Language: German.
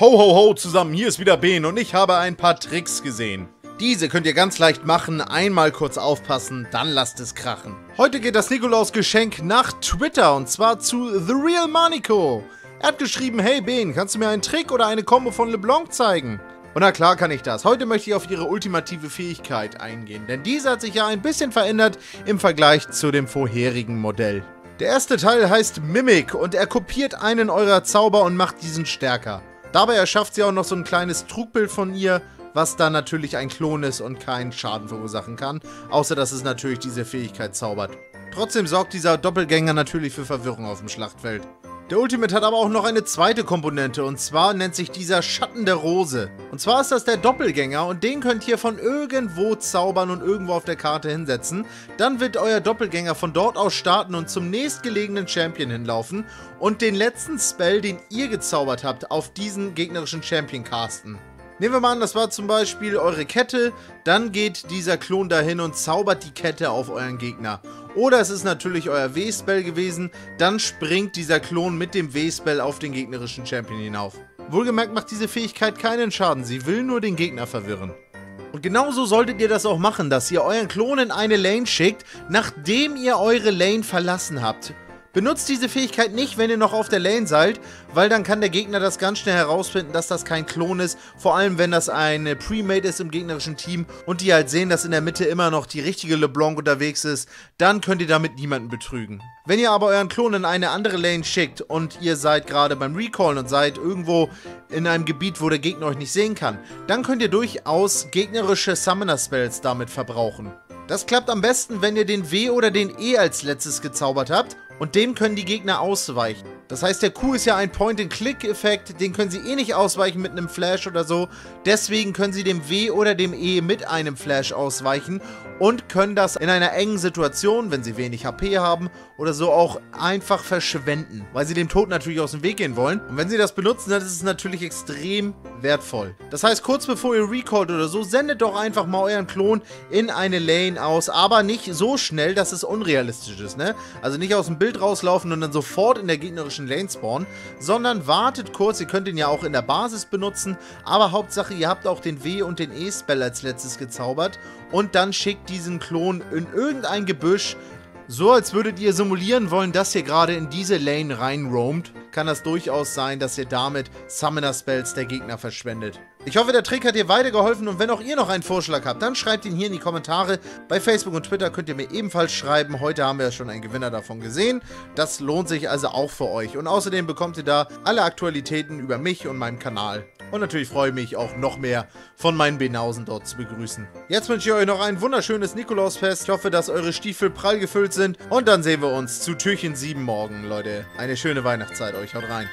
Ho ho ho zusammen, hier ist wieder Ben und ich habe ein paar Tricks gesehen. Diese könnt ihr ganz leicht machen, einmal kurz aufpassen, dann lasst es krachen. Heute geht das Nikolaus-Geschenk nach Twitter und zwar zu The Real Monaco. Er hat geschrieben, hey Ben, kannst du mir einen Trick oder eine Combo von LeBlanc zeigen? Und na klar kann ich das. Heute möchte ich auf ihre ultimative Fähigkeit eingehen, denn diese hat sich ja ein bisschen verändert im Vergleich zu dem vorherigen Modell. Der erste Teil heißt Mimic und er kopiert einen eurer Zauber und macht diesen stärker. Dabei erschafft sie auch noch so ein kleines Trugbild von ihr, was dann natürlich ein Klon ist und keinen Schaden verursachen kann, außer dass es natürlich diese Fähigkeit zaubert. Trotzdem sorgt dieser Doppelgänger natürlich für Verwirrung auf dem Schlachtfeld. Der Ultimate hat aber auch noch eine zweite Komponente und zwar nennt sich dieser Schatten der Rose. Und zwar ist das der Doppelgänger und den könnt ihr von irgendwo zaubern und irgendwo auf der Karte hinsetzen. Dann wird euer Doppelgänger von dort aus starten und zum nächstgelegenen Champion hinlaufen und den letzten Spell, den ihr gezaubert habt, auf diesen gegnerischen Champion casten. Nehmen wir mal an, das war zum Beispiel eure Kette, dann geht dieser Klon dahin und zaubert die Kette auf euren Gegner. Oder es ist natürlich euer W-Spell gewesen, dann springt dieser Klon mit dem W-Spell auf den gegnerischen Champion hinauf. Wohlgemerkt macht diese Fähigkeit keinen Schaden, sie will nur den Gegner verwirren. Und genauso solltet ihr das auch machen, dass ihr euren Klon in eine Lane schickt, nachdem ihr eure Lane verlassen habt. Benutzt diese Fähigkeit nicht, wenn ihr noch auf der Lane seid, weil dann kann der Gegner das ganz schnell herausfinden, dass das kein Klon ist. Vor allem, wenn das eine Premade ist im gegnerischen Team und die halt sehen, dass in der Mitte immer noch die richtige LeBlanc unterwegs ist, dann könnt ihr damit niemanden betrügen. Wenn ihr aber euren Klon in eine andere Lane schickt und ihr seid gerade beim Recallen und seid irgendwo in einem Gebiet, wo der Gegner euch nicht sehen kann, dann könnt ihr durchaus gegnerische Summoner-Spells damit verbrauchen. Das klappt am besten, wenn ihr den W oder den E als letztes gezaubert habt und dem können die Gegner ausweichen. Das heißt, der Q ist ja ein Point-and-Click-Effekt, den können sie eh nicht ausweichen mit einem Flash oder so. Deswegen können sie dem W oder dem E mit einem Flash ausweichen und können das in einer engen Situation, wenn sie wenig HP haben oder so, auch einfach verschwenden, weil sie dem Tod natürlich aus dem Weg gehen wollen. Und wenn sie das benutzen, dann ist es natürlich extrem wertvoll. Das heißt, kurz bevor ihr recallt oder so, sendet doch einfach mal euren Klon in eine Lane aus, aber nicht so schnell, dass es unrealistisch ist, ne? Also nicht aus dem Bild rauslaufen und dann sofort in der gegnerischen Lane spawnen, sondern wartet kurz, ihr könnt ihn ja auch in der Basis benutzen, aber Hauptsache, ihr habt auch den W- und den E-Spell als letztes gezaubert und dann schickt diesen Klon in irgendein Gebüsch, so als würdet ihr simulieren wollen, dass ihr gerade in diese Lane rein roamt, kann das durchaus sein, dass ihr damit Summoner-Spells der Gegner verschwendet. Ich hoffe, der Trick hat dir weitergeholfen und wenn auch ihr noch einen Vorschlag habt, dann schreibt ihn hier in die Kommentare. Bei Facebook und Twitter könnt ihr mir ebenfalls schreiben. Heute haben wir ja schon einen Gewinner davon gesehen. Das lohnt sich also auch für euch. Und außerdem bekommt ihr da alle Aktualitäten über mich und meinen Kanal. Und natürlich freue ich mich auch noch mehr von meinen Benausen dort zu begrüßen. Jetzt wünsche ich euch noch ein wunderschönes Nikolausfest. Ich hoffe, dass eure Stiefel prall gefüllt sind. Und dann sehen wir uns zu Türchen 7 morgen, Leute. Eine schöne Weihnachtszeit euch. Haut rein.